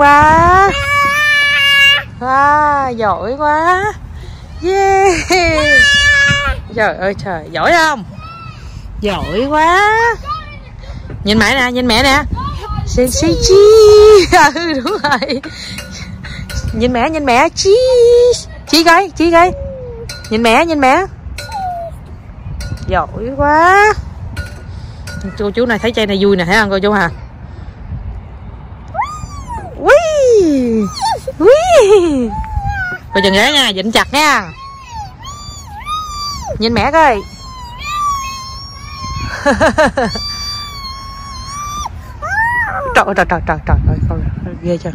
quá. Wow giỏi quá. Yeah. Trời ơi, trời, giỏi không? Giỏi quá. Nhìn mẹ nè, nhìn mẹ nè. Xin say chi. Ừ đúng rồi. Nhìn mẹ nhìn mẹ. Chi chi coi chi coi. Nhìn mẹ nhìn mẹ. Giỏi quá. Cô chú này thấy chai này vui nè, thấy không, cô chú hả? Coi chừng ghế nha, dịnh chặt nha. Nhìn mẹ coi. trời ơi, trời trời trời trời ơi, ghê chưa?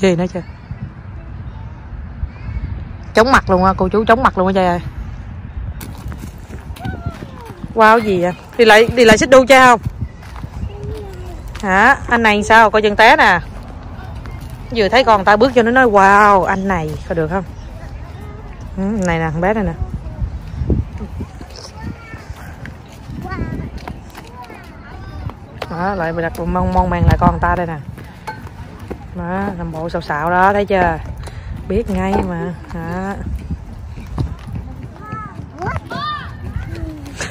Ghê nữa chưa? Chống mặt luôn á, cô chú chống mặt luôn á trời ơi. Wow gì vậy? Đi lại đi lại xích đu chơi không? Hả? Anh này sao? Coi chân té nè vừa thấy con ta bước cho nó nói wow anh này có được không? Ừ, này nè bé này nè. Đó lại mình đặt mong mong màng lại con ta đây nè. Đó làm bộ xào xạo đó thấy chưa? Biết ngay mà đó.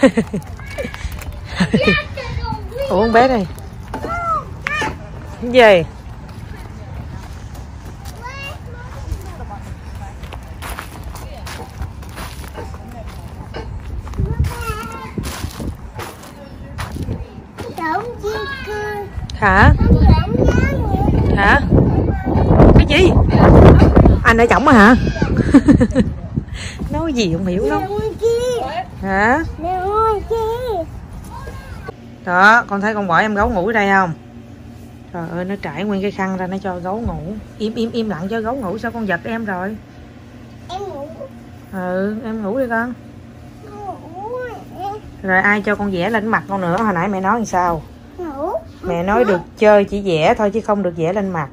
ủa con bé này cái gì? Hả? Hả? Cái gì? Anh đã chổng hả? Nói gì không hiểu đâu. Hả? Đó, con thấy con bỏ em gấu ngủ ở đây không? Trời ơi, nó trải nguyên cái khăn ra, nó cho gấu ngủ. Im im im lặng cho gấu ngủ, sao con giật em rồi? Em ngủ ừ em ngủ đi con. Rồi ai cho con vẽ lên mặt con nữa? Hồi nãy mẹ nói làm sao? Mẹ nói được chơi chỉ vẽ thôi chứ không được vẽ lên mặt.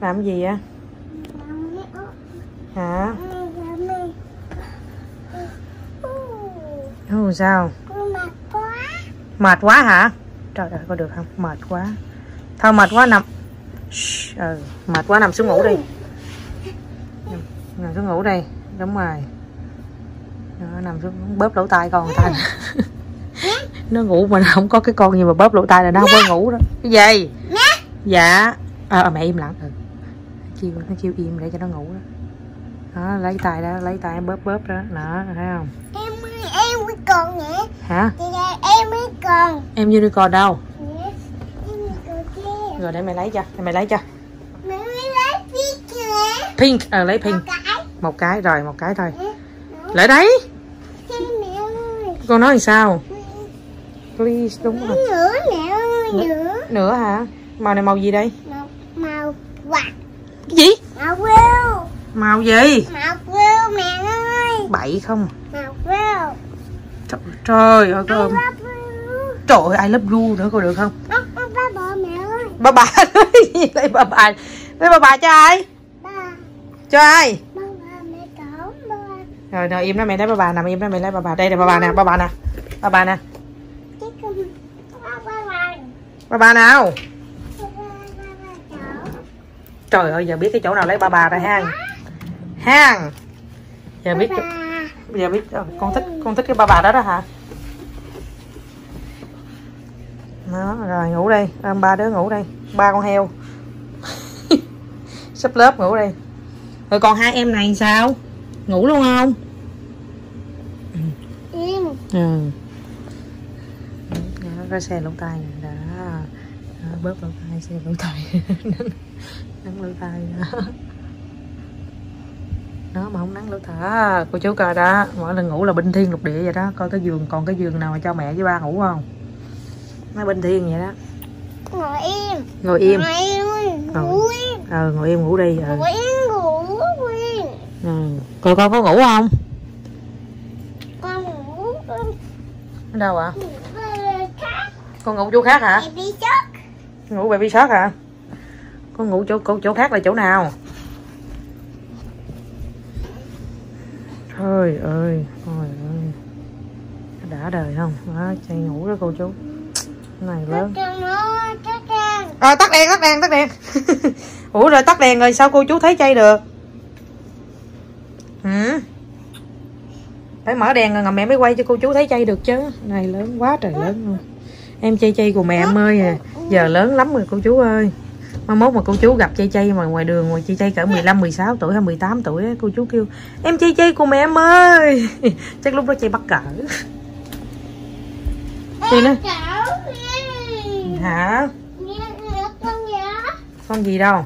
Làm gì á? Hả? Ừ, sao? Mệt quá hả? Trời ơi có được không? Mệt quá. Thôi mệt quá nằm. Shhh, ừ, ờ, mệt quá nằm xuống ngủ đi. Nằm, nằm xuống ngủ đi. Đúng rồi. Đó, nằm xuống bóp lỗ tai con người ta nó ngủ mà nó không có cái con gì mà bóp lỗ tai là nó không có ngủ đó. Cái gì? Dạ. À, mẹ im lặng. Ừ. chiêu nó chiêu im để cho nó ngủ đó. Đó lấy tay đó lấy tay bóp bóp đó. Đó thấy không? Em em mới còn nhỉ? Hả? Em mới còn. Em unicorn đâu? Rồi để mẹ lấy cho để mẹ lấy cho. Lấy kìa. Pink ờ lấy pink. Một cái. Một cái rồi một cái thôi. Lại đấy. Con nói làm sao please đúng rồi. Nữa mẹ ơi nữa nữa hả? Màu này màu gì đây? Màu màu quạt. Cái gì? Màu quêu màu gì? Màu quêu mẹ ơi. Bậy không? Màu quêu trời, trời ơi con trời. ơi ai love you nữa có được không? Ba ba ba ba mẹ ơi. Bà bà đây bà bà đây bà bà cho ai? Ba. Cho ai? Ba ba mẹ cổng ba. Rồi rồi im đó mẹ lấy bà bà nằm im đó mẹ lấy bà bà đây là bà bà nè bà bà nè. Bà bà nè cái con ba ba ba bà bà nào ba ba ba cổng trời ơi giờ biết cái chỗ nào lấy bà bà rồi hang. Hang. Giờ biết ba giờ biết ờ, con thích con thích cái bà bà đó đó hả? Đó rồi ngủ đi. Ờ, ba đứa ngủ đi. Ba con heo. Sắp lớp ngủ đi. Rồi còn hai em này sao? Ngủ luôn không? Im. Ừ có xe lỗ tai đó. đó bóp lỗ tai xe lỗ tai. Nắng lỗ tai đó. Đó mà không nắng lỗ tai. À, cô chú coi đó mỗi lần ngủ là binh thiên lục địa vậy đó. Coi cái giường còn cái giường nào mà cho mẹ với ba ngủ không? Nó binh thiên vậy đó. Ngồi im. Ngồi im. Ngồi im ngủ ờ ngồi im ngủ đi ừ. ngồi im ngủ im. Ừ. rồi con có ngủ không? Con ngủ con. Ở đâu ạ? Khác con ngủ chỗ khác hả? Đi trước ngủ baby shark hả? Con ngủ chỗ chỗ, chỗ khác là chỗ nào? Trời ơi trời ơi. Đã đời không? Đó chạy ngủ đó cô chú. Này lớn. Rồi tắt đèn. Tắt đèn tắt đèn ủa rồi tắt đèn rồi sao cô chú thấy chay được? Ừ phải mở đèn rồi mẹ mới quay cho cô chú thấy chay được chứ. Này lớn quá trời lớn luôn em chay chay của mẹ em ơi à. Giờ lớn lắm rồi cô chú ơi. Mai mốt mà cô chú gặp chay chay mà ngoài đường ngoài chay chay cỡ 15 16 tuổi hay 18 tuổi á, cô chú kêu em chay chay của mẹ em ơi. Chắc lúc đó chay bắt cỡ. Thì nó hả? Con gì đâu?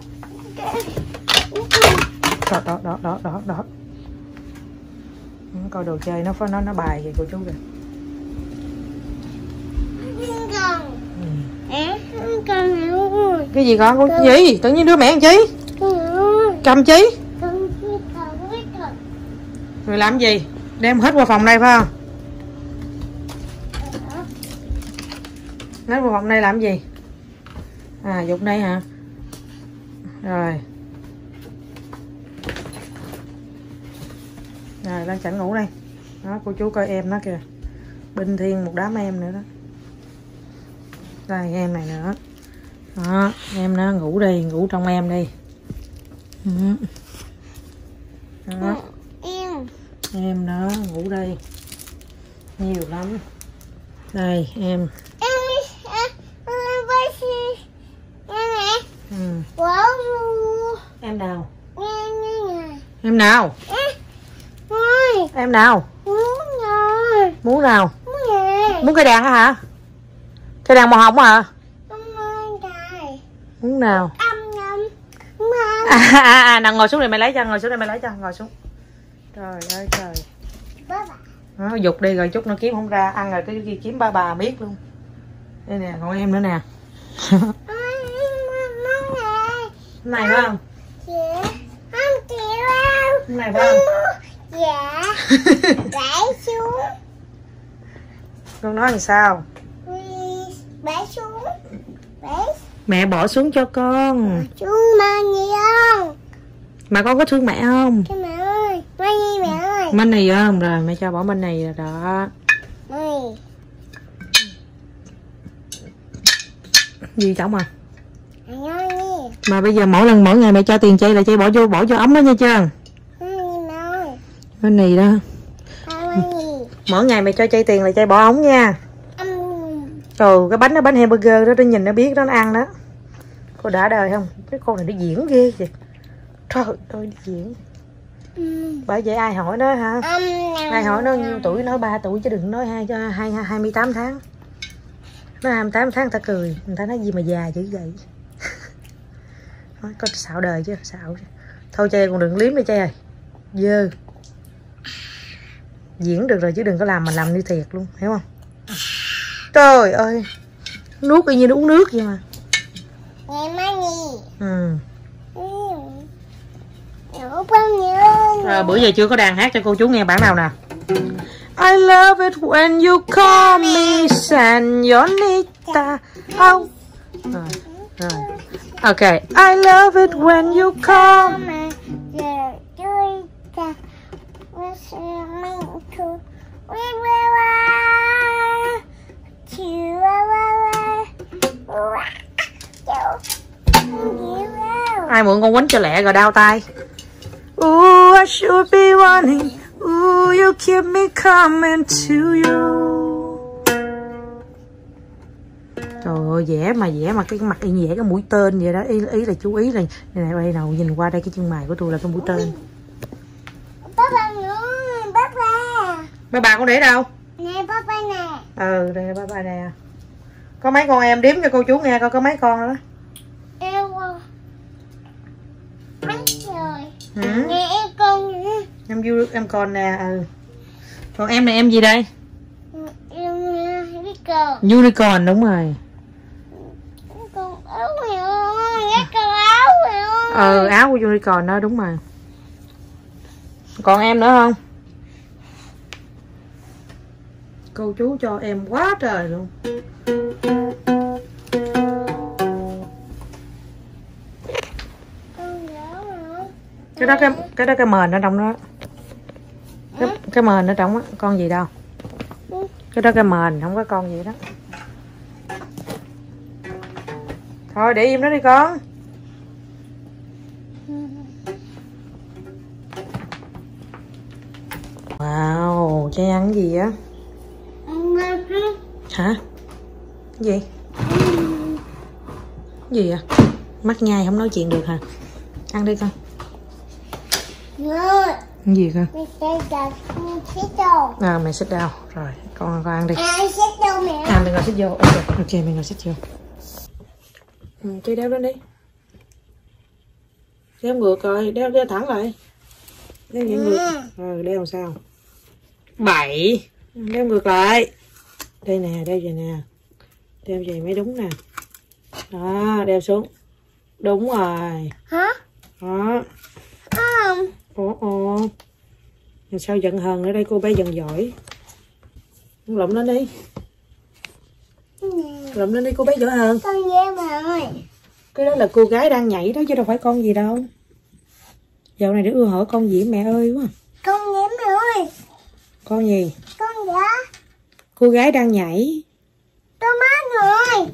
Đó đó đó đó đó đó. Coi đồ chơi nó nó nó bài kìa cô chú kìa Không cần. ừ. Em không cần nữa. Cái gì con? Con gì tự nhiên đưa mẹ làm chi? Cầm chi? Rồi làm gì? Đem hết qua phòng này phải không? Lấy qua phòng này làm gì? À dục đây hả? Rồi. Rồi đang chẳng ngủ đây. Đó cô chú coi em nó kìa. Binh thiên một đám em nữa đó đây em này nữa. Đó em nó ngủ đi ngủ trong em đi. Ừ. đó. Em. em nó ngủ đây nhiều lắm. Đây em. Em nè. ừ. Em nào? Em nào? Em nào? Muốn nào? Muốn đàn á hả cây đàn màu hồng hả trời. muốn nào. Mà. à, à, à, nào ngồi xuống đây mày lấy cho ngồi xuống đây mày lấy cho ngồi xuống trời ơi trời nó dục đi rồi chút nó kiếm không ra ăn rồi cái kia kiếm ba bà biết luôn đây nè còn em nữa nè cái này phải không Dạ. Không chịu đâu. cái này phải không Dạ. Để xuống. con nói làm sao Để xuống. Để mẹ bỏ xuống cho con xuống mà gì không? mà con có thương mẹ không Cái mẹ ơi. Mà gì mẹ ơi? Minh này không rồi mẹ cho bỏ Minh này rồi đó Mày. gì chồng à mà bây giờ mỗi lần mỗi ngày mẹ cho tiền chơi là chơi bỏ vô bỏ vô ống đó nha chưa bên này đó mỗi ngày mẹ cho chơi tiền là chơi bỏ ống nha Rồi cái bánh đó bánh hamburger đó nó nhìn nó biết nó ăn đó. Cô đã đời không? Cái con này nó diễn ghê vậy trời ơi nó diễn. Âm. bởi vậy ai hỏi nó hả? Âm. ai hỏi nó nhiêu tuổi nói 3 tuổi chứ đừng nói hai cho hai hai mươi tám tháng. Nó 28 tháng người ta cười. Người ta nói gì mà già dữ vậy? Nói có xạo đời chứ xạo thôi chơi còn đừng liếm đi chơi ơi. Dơ. Diễn được rồi chứ đừng có làm mà làm như thiệt luôn hiểu không trời ơi nuốt y như uống nước vậy mà Nghe má gì? ừ. À, bữa giờ chưa có đàn hát cho cô chú nghe bản nào nè I love it when you call me señorita oh. rồi, rồi. Ok I love it when you call mà giờ ai mượn con quýnh cho lẹ rồi đau tay. Ooh, I should be wanting Ooh, you keep me coming to you. Trời ơi, vẽ mà vẽ mà cái mặt y như vẽ cái mũi tên vậy đó. Ý, ý là chú ý là Này này, đây nào, nhìn qua đây cái chân mày của tôi là cái mũi tên. Ba ba. Mấy bà con để đâu? Nè bác ba nè. Ừ, đây ba ba nè. Có mấy con em đếm cho cô chú nghe coi có mấy con đó. Em Mấy rồi ừ. Nè em con nữa Em vui em còn nè ừ. Còn em này em gì đây? Em biết cờ Unicorn đúng rồi. Con áo mày ơi cái con áo mày ơi. Ờ áo của unicorn đó đúng rồi. Còn em nữa không cô chú cho em quá trời luôn. Cái đó cái cái đó cái mền ở trong đó. Cái, cái mền ở trong á con gì đâu. Cái đó cái mền không có con gì đó. Thôi để im đó đi con. Wow trái ăn gì á hả? Gì? Gì à mắt nhai không nói chuyện được hả? Ăn đi con. Rồi, gì đồ. à mày xích đau rồi con con ăn đi. À, xếp đồ mẹ. à mày ngồi xích vô. Ok ok mày ngồi xích vô. Ừ, cái đeo lên đi. Đeo ngược rồi đeo đeo thẳng lại. Đeo vậy ngược. Ừ, đeo làm sao? Bảy. Đeo ngược lại đây nè đeo vậy nè. Đeo vậy mới đúng nè. Đó đeo xuống. Đúng rồi. Hả? đó. Không. ồ ồ sao giận hờn ở đây cô bé dần giỏi lụm lên đi. Lụm lên đi cô bé giỏi hơn Con mà ơi. cái đó là cô gái đang nhảy đó chứ đâu phải con gì đâu. Dạo này đứa ưa hỏi con gì mẹ ơi quá. Con mà ơi. con gì? Con dễ. Cô gái đang nhảy. Tôi mát rồi.